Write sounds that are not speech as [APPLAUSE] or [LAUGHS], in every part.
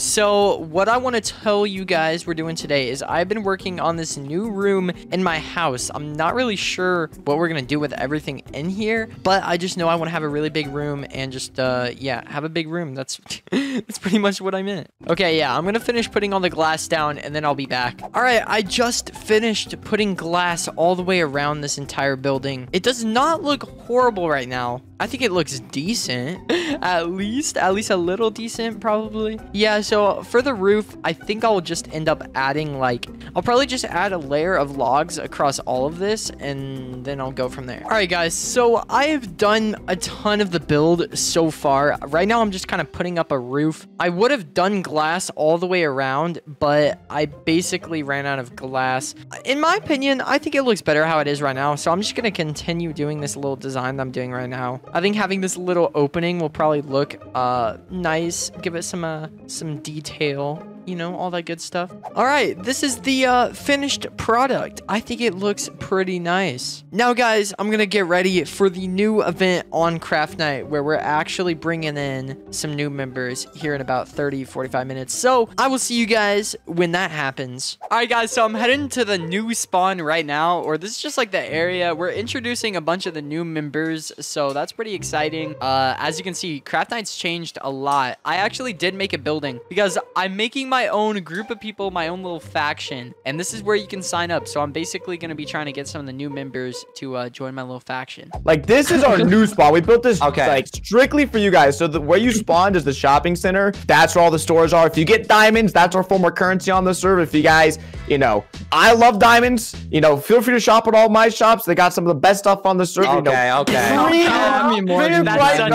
so what I want to tell you guys we're doing today is I've been working on this new room in my house. I'm not really sure what we're going to do with everything in here, but I just know I want to have a really big room and just, uh, yeah, have a big room. That's, [LAUGHS] that's pretty much what I meant. Okay, yeah, I'm going to finish putting all the glass down and then I'll be back. All right, I just finished putting glass all the way around this entire building. It does not look horrible right now. I think it looks decent, [LAUGHS] at least, at least a little decent, probably. Yeah, so for the roof, I think I'll just end up adding like, I'll probably just add a layer of logs across all of this and then I'll go from there. All right, guys, so I have done a ton of the build so far. Right now, I'm just kind of putting up a roof. I would have done glass all the way around, but I basically ran out of glass. In my opinion, I think it looks better how it is right now, so I'm just going to continue doing this little design that I'm doing right now. I think having this little opening will probably look uh, nice, give it some uh, some detail you know, all that good stuff. All right, this is the uh, finished product. I think it looks pretty nice. Now, guys, I'm going to get ready for the new event on Craftnite where we're actually bringing in some new members here in about 30, 45 minutes. So I will see you guys when that happens. All right, guys, so I'm heading to the new spawn right now, or this is just like the area. We're introducing a bunch of the new members, so that's pretty exciting. Uh, as you can see, Craftnite's changed a lot. I actually did make a building because I'm making my own group of people, my own little faction. And this is where you can sign up. So I'm basically going to be trying to get some of the new members to uh, join my little faction. Like, this is our new [LAUGHS] spot. We built this okay. like strictly for you guys. So the, where you spawned is the shopping center. That's where all the stores are. If you get diamonds, that's our form of currency on the server. If you guys, you know, I love diamonds. You know, feel free to shop at all my shops. They got some of the best stuff on the server. Okay, you know, okay.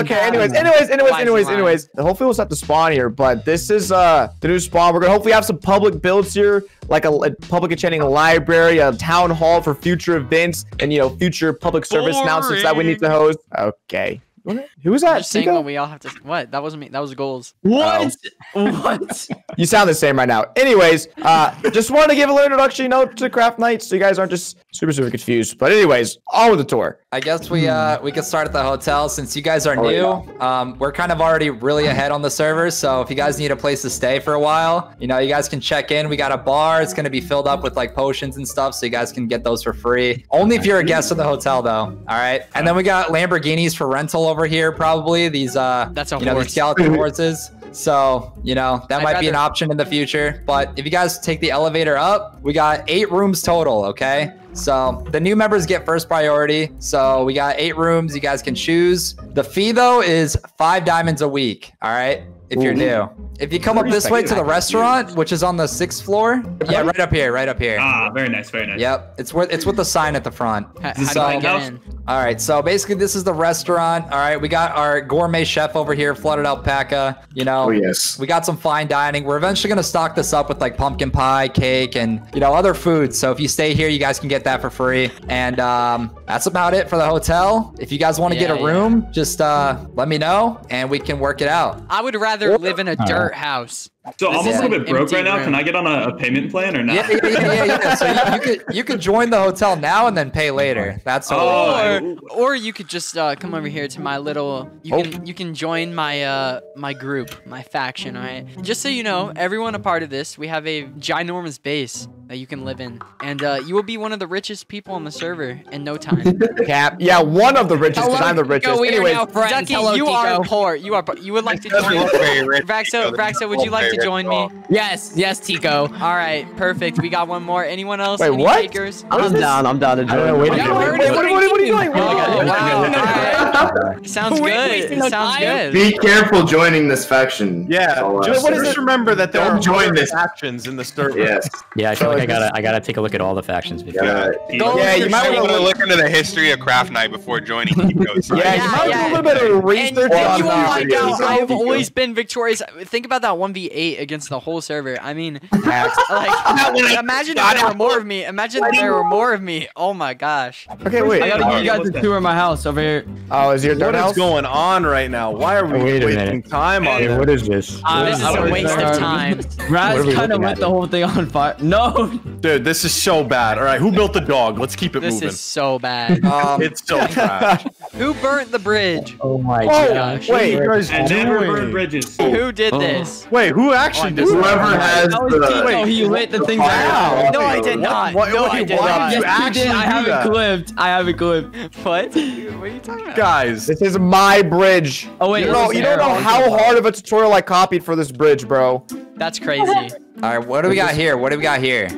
okay, anyways, anyways, anyways, anyways, anyways. Hopefully we'll set the spawn here, but this is uh the new spawn. We're gonna hopefully have some public builds here, like a, a public enchanting library, a town hall for future events, and you know, future public service Boring. announcements that we need to host. Okay. Who was that? Just saying what we all have to. What? That wasn't me. That was goals. What? Oh. what? [LAUGHS] You sound the same right now. Anyways, uh, just wanted to give a little introduction, you know, to Craftnite, so you guys aren't just super super confused. But anyways, on with the tour. I guess we uh we could start at the hotel since you guys are oh, new. Yeah. Um, we're kind of already really ahead on the server, so if you guys need a place to stay for a while, you know, you guys can check in. We got a bar. It's gonna be filled up with like potions and stuff, so you guys can get those for free. Only if you're a guest of the hotel, though. All right. And then we got Lamborghinis for rental over here, probably these uh that's a you know these skeleton [LAUGHS] horses. So, you know, that I'd might rather... be an option in the future. But if you guys take the elevator up, we got eight rooms total, okay? So the new members get first priority. So we got eight rooms you guys can choose. The fee, though, is five diamonds a week, all right? If you're new. If you come up this way to the restaurant, which is on the sixth floor, yeah, right up here, right up here. Ah, very nice, very nice. Yep, it's with it's with the sign at the front. How, how do I get in? All right, so basically this is the restaurant. All right, we got our gourmet chef over here, Flooded Alpaca. You know, oh yes, we got some fine dining. We're eventually gonna stock this up with like pumpkin pie, cake, and you know other foods. So if you stay here, you guys can get that for free. And um, that's about it for the hotel. If you guys want to yeah, get a room, yeah. just uh, let me know and we can work it out. I would rather live in a dirt house. So I'm a little bit broke right now. Room. Can I get on a, a, payment plan or not? Yeah, yeah, yeah. yeah. so you, you, could you could join the hotel now and then pay later. That's oh, or, or you could just uh, come over here to my little. You oh. can you can join my uh my group, my faction. All right. Just so you know, everyone a part of this, we have a ginormous base that you can live in, and uh, you will be one of the richest people on the server in no time. [LAUGHS] Cap. Yeah, one of the richest because I'm the richest. Anyway, Ducky, Hello, you Tiko. are poor. You are. You would like to join. Vaxo, Vaxo, would you like to join me? Yes, yes, Tiko. All right, perfect. We got one more. Anyone else? Wait, Any what? Takers? I'm down. I'm down to join. Know, wait, wait, wait, wait, what, what, what are you doing? Oh, wow. Sounds good. Sounds good. Be careful joining this faction. Yeah. Just, just remember that there Don't are join this factions in the server. Yes. Yeah, I feel like I gotta, I gotta take a look at all the factions before. Yeah, yeah you might want to look into the history of Craftnite before joining. [LAUGHS] yeah, you might do a little bit of research on you will find out I've always been victorious. Think about that 1v8 against the whole server. I mean, [LAUGHS] [LAUGHS] like, [LAUGHS] imagine if there were more of me. Imagine if there were more of me. Oh my gosh. Okay, wait. I gotta give you guys a tour of my house over here. Oh, is your What is going on right now? Why are we oh, wasting time on this? What is this? Uh, this is a waste of time. Raz kind of lit the whole thing on fire. No. Dude, this is so bad. All right, who built the dog? Let's keep it this moving. This is so bad. Um, it's so trash. Who burnt the bridge? Oh my Oh, gosh. wait. What are you guys And never burn bridges. Who did Oh. this? Wait, who actually did Whoever that? has That was the. Tito. He lit the thing Wow. down. No, I did not. What- no, what- I did why not. did you Yes, you actually did. I do have that? it clipped. I haven't clipped. What? What are you talking about? Guys, This is my bridge. Oh wait, You it don't, you don't know how hard of a tutorial I copied for this bridge, bro. That's crazy. All right, what do we got here? What do we got here?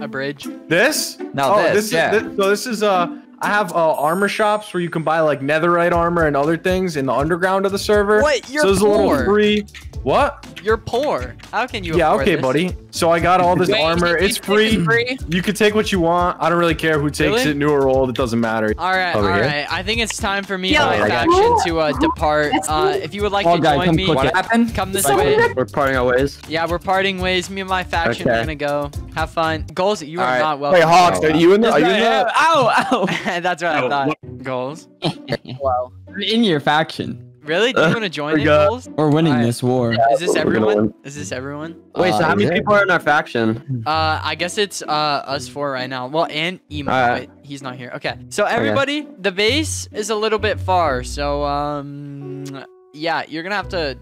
A bridge. this? No, oh, this, yeah. Is, this, so this is uh, I have uh, armor shops where you can buy like netherite armor and other things in the underground of the server. What? You're so there's a little poor. free. What? You're poor. How can you? yeah, okay, this? buddy. So I got all this Wait, armor. It's you- free. free? You can take what you want. I don't really care who takes Really? it, new or old. It doesn't matter. All right, Over all here? right. I think it's time for me Yeah, and my I faction to uh, depart. Uh, if you would like Oh, to guy, join come me. What happened? come this Like, way. We're parting our ways. Yeah, we're parting ways. Me and my faction Okay. are gonna go. Have fun. Goals, you are All right. not welcome. Wait, Hawks, are you in the? Are you in Yes, the? Ow! Ow! [LAUGHS] That's what I Oh, thought. what- Goals. [LAUGHS] Wow. I'm in your faction. Really? Do you want to join we it, got- Goals? We're winning Alright. this war. Is this everyone? Is this everyone? Wait, so Uh, how many is it? people are in our faction? Uh, I guess it's uh us four right now. Well, and Emo, Alright. but he's not here. Okay. So everybody, the base is a little bit far. So um, yeah, you're gonna have to.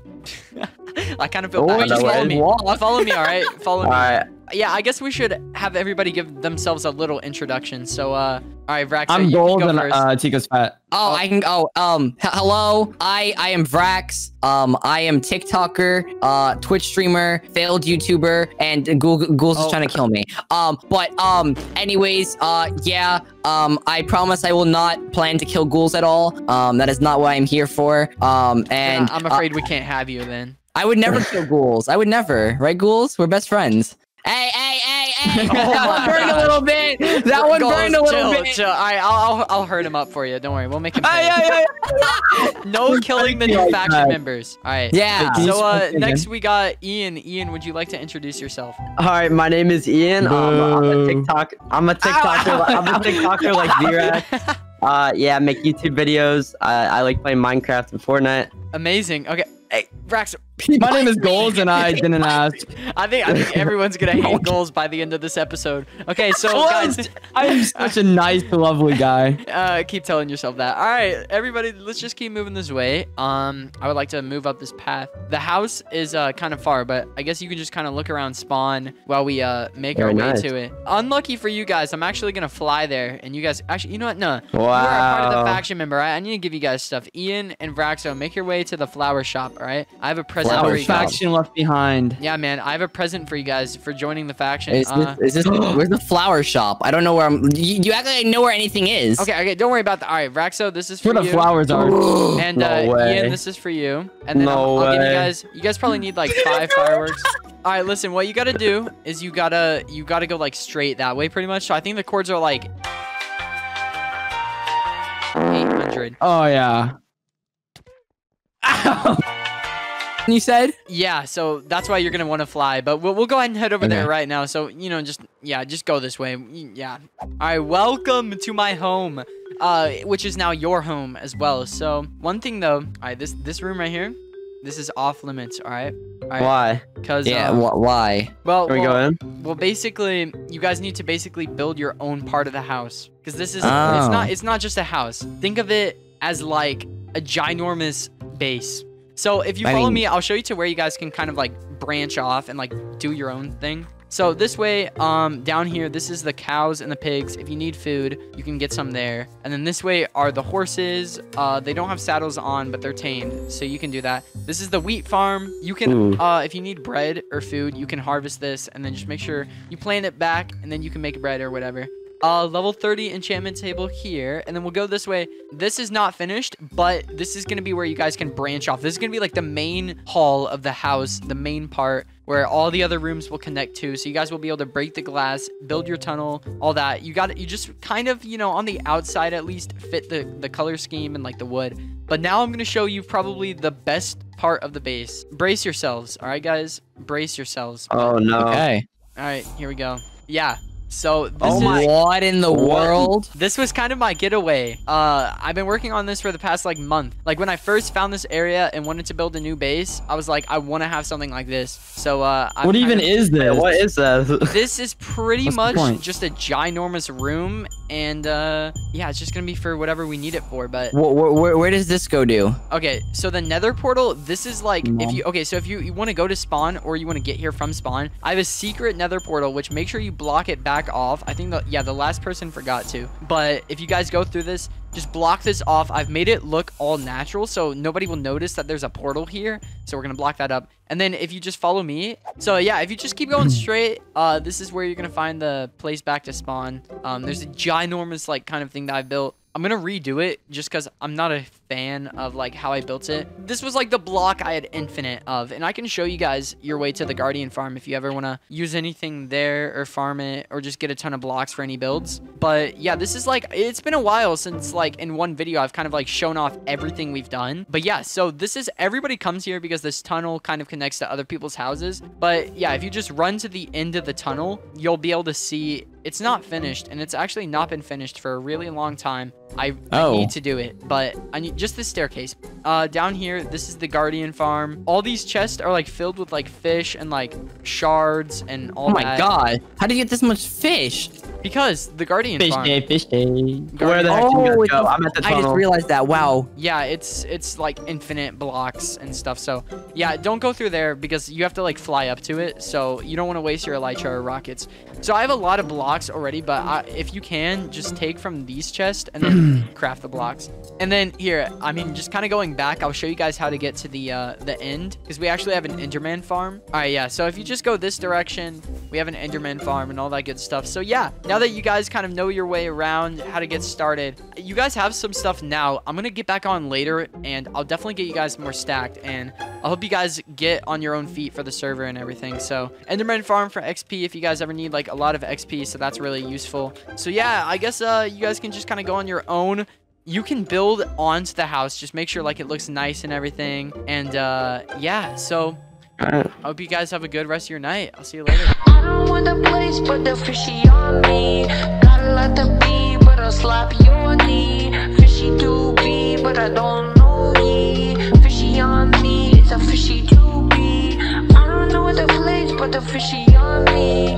[LAUGHS] I kind of feel Oh, bad. no Just follow way. me. What? Follow me. All right. Follow me. Alright, Yeah, I guess we should have everybody give themselves a little introduction. So uh, all right, Vrax, I'm you gold can and first. uh, Tiko's fat. Oh, I can. Oh, um, h- hello. I I am Vrax. Um, I am TikToker, uh, Twitch streamer, failed YouTuber, and Google Google's just Oh. trying to kill me. Um, but um, anyways, uh, yeah. Um, I promise I will not plan to kill ghouls at all. Um, that is not what I'm here for. Um, Then and I'm uh, afraid we can't have you then. I would never kill ghouls. I would never. Right, ghouls? We're best friends. Hey, hey, hey, hey! [LAUGHS] Oh that one my burned a little bit. That one Goals, burned a little chill, bit. Chill. All right, I'll, I'll I'll hurt him up for you. Don't worry, we'll make him. Ay, pay. ay, ay. [LAUGHS] No killing the new like faction that. members. All right. Yeah. So uh, next we got Ian. Ian, would you like to introduce yourself? All right, my name is Ian. Um, I'm a Boo. TikTok. I'm a TikToker. I'm a TikToker like [LAUGHS] Zirac. Uh, yeah, I make YouTube videos. I, I like playing Minecraft and Fortnite. Amazing. Okay. Hey, Vrax. [LAUGHS] My name is Goals, and I didn't [LAUGHS] ask. I think I think [LAUGHS] everyone's gonna hate goals by the end of this episode. Okay, so guys, I'm such a nice, lovely guy. uh, keep telling yourself that. All right, everybody, let's just keep moving this way. Um, I would like to move up this path. The house is uh kind of far, but I guess you can just kind of look around spawn while we uh make our Very way to it. Unlucky for you guys, I'm actually gonna fly there, and you guys actually, you know what? No, you are a part of the faction member. Right? I need to give you guys stuff. Ian and Vraxo, make your way to the flower shop. All right, I have a present Our for you faction left behind. Yeah, man, I have a present for you guys for joining the faction. Is Uh, this, is this [GASPS] where's the flower shop? I don't know where I'm. You, you act like I know where anything is. okay, okay, don't worry about that. All right, Vraxo, this is for Where the you. flowers are. [GASPS] And No uh, way. Ian, this is for you. And then No I'll, I'll give you guys. You guys probably need like [LAUGHS] five fireworks. All right, listen. What you gotta do is you gotta you gotta go like straight that way, pretty much. So I think the chords are like 800. Oh yeah. [LAUGHS] [LAUGHS] You said. Yeah, so that's why you're gonna want to fly. But we'll, we'll go ahead and head over there right now. So you know, just yeah, just go this way. Yeah. All right, welcome to my home, uh, which is now your home as well. So one thing though, all right, this this room right here, this is off limits. All right. All right. Why? Because Yeah. uh, wh- why? well, Can we well, go in? well, basically, you guys need to basically build your own part of the house because this is it's Oh. not it's not just a house. Think of it as like a ginormous base. So if you I follow mean- me, I'll show you to where you guys can kind of like branch off and like do your own thing. So this way, um, down here, this is the cows and the pigs. If you need food, you can get some there. And then this way are the horses. Uh, they don't have saddles on, but they're tamed, so you can do that. This is the wheat farm. You can, uh, if you need bread or food, you can harvest this, and then just make sure you plant it back, and then you can make bread or whatever. Uh, level 30 enchantment table here, and then we'll go this way. This is not finished, but this is gonna be where you guys can branch off. This is gonna be like the main hall of the house, the main part where all the other rooms will connect to. So you guys will be able to break the glass, build your tunnel, all that. You got it. You just kind of, you know, on the outside at least fit the the color scheme and like the wood. But now I'm gonna show you probably the best part of the base. Brace yourselves, all right, guys. Brace yourselves. Oh no. Okay. All right, here we go. Yeah, So this Oh is! What in the world? this was kind of my getaway. Uh, I've been working on this for the past like month. Like when I first found this area and wanted to build a new base, I was like, I want to have something like this. So uh, I've What even of- is this? What is that? [LAUGHS] This is pretty What's much just a ginormous room, and uh, yeah, it's just gonna be for whatever we need it for. But Wh- wh- where, where does this go to? Okay, so the nether portal, this is like, if you, okay, so if you, you want to go to spawn or you want to get here from spawn, I have a secret nether portal, which make sure you block it back off. I think, the, yeah, the last person forgot to. But if you guys go through this, just block this off. I've made it look all natural, so nobody will notice that there's a portal here. So we're going to block that up. And then if you just follow me, so yeah, if you just keep going straight, uh, this is where you're going to find the place back to spawn. Um, there's a ginormous, like, kind of thing that I built. I'm gonna redo it just because I'm not a fan of like how I built it. This was like the block I had infinite of, and I can show you guys your way to the Guardian farm if you ever want to use anything there or farm it or just get a ton of blocks for any builds. But yeah, this is like, it's been a while since like in one video I've kind of like shown off everything we've done. But yeah, so this is, everybody comes here because this tunnel kind of connects to other people's houses. But yeah, if you just run to the end of the tunnel, you'll be able to see it's not finished and it's actually not been finished for a really long time. I, I Oh. need to do it, but I need just this staircase. Uh, down here, this is the Guardian farm. All these chests are like filled with like fish and like shards and all Oh my that. god! How do you get this much fish? Because the Guardian Fish farm. day, fish day. Where the heck Oh, you it's guys go? a- I'm at the I just realized that. Wow. Yeah, it's it's like infinite blocks and stuff. So yeah, don't go through there because you have to like fly up to it. So you don't want to waste your elytra or rockets. So I have a lot of blocks already, but I, if you can, just take from these chests and then [CLEARS THROAT] craft the blocks. And then here, I mean, just kind of going back, I'll show you guys how to get to the uh, the end because we actually have an Enderman farm. All right, yeah. So if you just go this direction, we have an Enderman farm and all that good stuff. So yeah, now that you guys kind of know your way around how to get started, you guys have some stuff now. I'm gonna get back on later, and I'll definitely get you guys more stacked. And I hope you guys get on your own feet for the server and everything. So Enderman farm for XP if you guys ever need like a lot of XP. So that's really useful. So yeah, I guess uh, you guys can just kind of go on your own you can build onto the house just make sure like it looks nice and everything and uh yeah so Right. I hope you guys have a good rest of your night. I'll see you later. I don't want place, but the fishy on me. Gotta let be, but I'll slap your knee. Fishy do be, but I don't know ye. Fishy on me, it's a fishy be. I don't know the place, but the fishy on me.